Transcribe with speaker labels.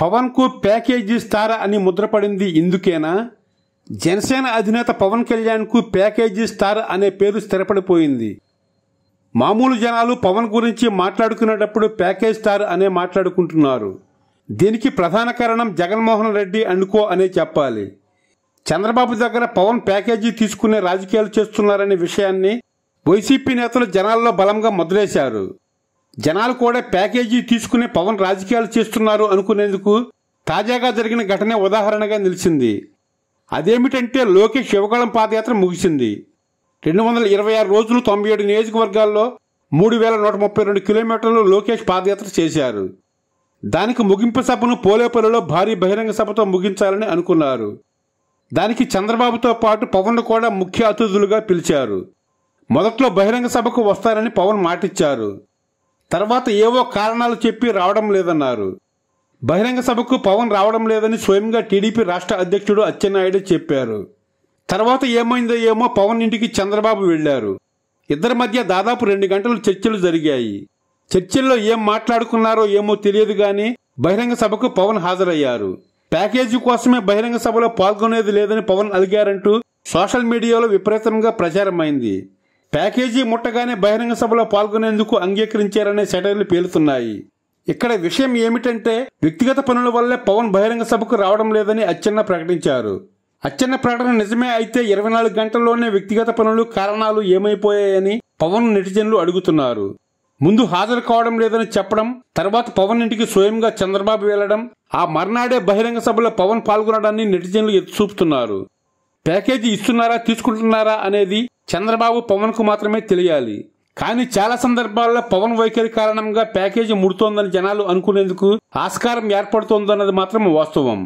Speaker 1: పవన్కు package ఇస్తారా అని ముద్రపడింది ఇందుకేనా? జనసేన అధినేత పవన్ కళ్యాణ్కు ప్యాకేజీ స్టార్ అనే పేరు స్థిరపడిపోయింది. మామూలు జనాలు పవన్ గురించి మాట్లాడుకునేటప్పుడు ప్యాకేజ్ స్టార్ అనే మాట్లాడుకుంటున్నారు. దీనికి ప్రధాన కారణం జగన్మోహన్ రెడ్డి అనుకో అనే చెప్పాలి. చంద్రబాబు దగ్గర పవన్ ప్యాకేజీ తీసుకునే రాజకీయాలు చేస్తున్నారనే విషయాన్ని వైసీపీ నేతలు జనాల్లో బలంగా మొదలేశారు. జనాలు కూడా ప్యాకేజీ తీసుకునే పవన్ రాజకీయాలు చేస్తున్నారు అనుకునేందుకు తాజాగా జరిగిన ఘటనే ఉదాహరణగా నిలిచింది. అదేమిటంటే లోకేష్ శివగళం పాదయాత్ర ముగిసింది. రెండు వందల ఇరవై ఆరు రోజులు తొంభై ఏడు నియోజకవర్గాల్లో మూడు వేల నూట ముప్పై రెండు కిలోమీటర్లు లోకేష్ పాదయాత్ర చేశారు. దానికి ముగింపు సభను పోలేపల్లిలో భారీ బహిరంగ సభతో ముగించాలని అనుకున్నారు. దానికి చంద్రబాబుతో పాటు పవన్ కూడా ముఖ్య అతిథులుగా పిలిచారు. మొదట్లో బహిరంగ సభకు వస్తారని పవన్ మాటిచ్చారు. తర్వాత ఏవో కారణాలు చెప్పి రావడం లేదన్నారు. బహిరంగ సభకు పవన్ రావడం లేదని స్వయంగా టీడీపీ రాష్ట్ర అధ్యక్షుడు అచ్చెన్నాయుడు చెప్పారు. తర్వాత ఏమైందో ఏమో పవన్ ఇంటికి చంద్రబాబు వెళ్ళారు. ఇద్దరి మధ్య దాదాపు రెండు గంటలు చర్చలు జరిగాయి. చర్చల్లో ఏం మాట్లాడుకున్నారో ఏమో తెలియదు గాని బహిరంగ సభకు పవన్ హాజరయ్యారు. ప్యాకేజీ కోసమే బహిరంగ సభలో పాల్గొనేది లేదని పవన్ అలిగారంటూ సోషల్ మీడియాలో విపరీతంగా ప్రచారమైంది. ప్యాకేజీ ముట్టగానే బహిరంగ సభలో పాల్గొనేందుకు అంగీకరించారనే సెటైర్లు పేలుతున్నాయి. ఇక్కడ విషయం ఏమిటంటే వ్యక్తిగత పనుల వల్లే పవన్ బహిరంగ సభకు రావడం లేదని అచ్చెన్న ప్రకటించారు. అచ్చెన్న ప్రకటన నిజమే అయితే ఇరవై నాలుగు గంటల్లోనే వ్యక్తిగత పనులు కారణాలు ఏమైపోయాయని పవన్ నెటిజన్లు అడుగుతున్నారు. ముందు హాజరు కావడం లేదని చెప్పడం తర్వాత పవన్ ఇంటికి స్వయంగా చంద్రబాబు వెళ్ళడం ఆ మర్నాడే బహిరంగ సభలో పవన్ పాల్గొనడాన్ని నెటిజన్లు ఎత్తుచూపుతున్నారు. ప్యాకేజీ ఇస్తున్నారా తీసుకుంటున్నారా అనేది చంద్రబాబు పవన్కు మాత్రమే తెలియాలి. కానీ చాలా సందర్భాల్లో పవన్ వైఖరి కారణంగా ప్యాకేజీ ముడుతోందని జనాలు అనుకునేందుకు ఆస్కారం ఏర్పడుతోందన్నది మాత్రం వాస్తవం.